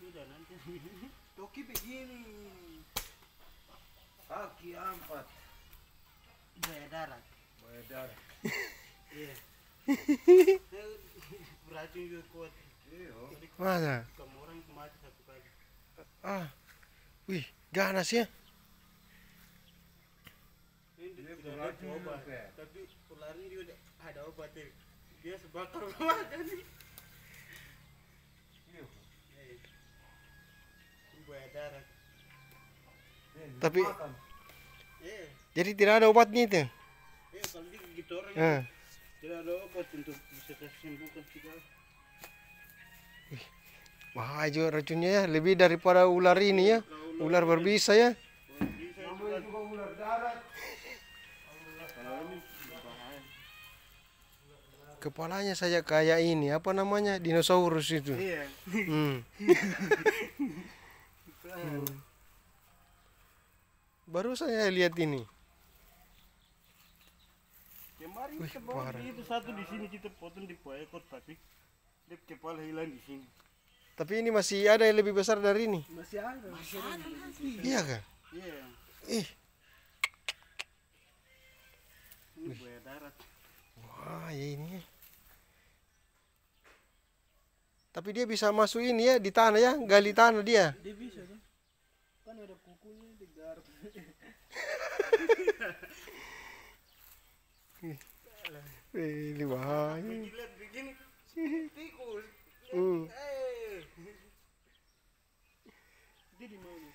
Toki begini. Kaki empat. Buaya darat. Buaya darah. Iya. Beracun juga kuat. Iya. Tadi Mana? kamu orang mati satu kali. Ah. Wih, ganas ya. Ini Dia tidak ada obat. Tapi ularnya juga ada- ada obatnya. Dia sebakar makan. Iya. Eh. Ini Buaya darat. Ini Tapi-. Iya. Jadi tidak ada obatnya itu. Iya, kalau digigit orang Ah. tidak ada obat untuk bisa sembuhkan segala. Bahaya juga racunnya ya, lebih daripada ular ini ya. Ular berbisa ya. Juga ular darat. Kepalanya saja kayak ini, apa namanya? Dinosaurus itu. Iya. Hmm. Baru saya lihat ini. Kemarin Wih, kita bawa itu satu di sini kita potong di ekor tapi dia kepala hilang di sini. Tapi ini masih ada yang lebih besar dari ini. Masih ada. Masih ada. Iya kah? Iya. Ih, Ini buaya darat. wah ya ini. Tapi dia bisa masuk ini ya di tanah ya, gali tanah dia. Dia bisa tuh. Kan ada kukunya di garap. Eh, ini bahaya. Lihat begini. Tikus. Hmm. Eh. Dia di mana?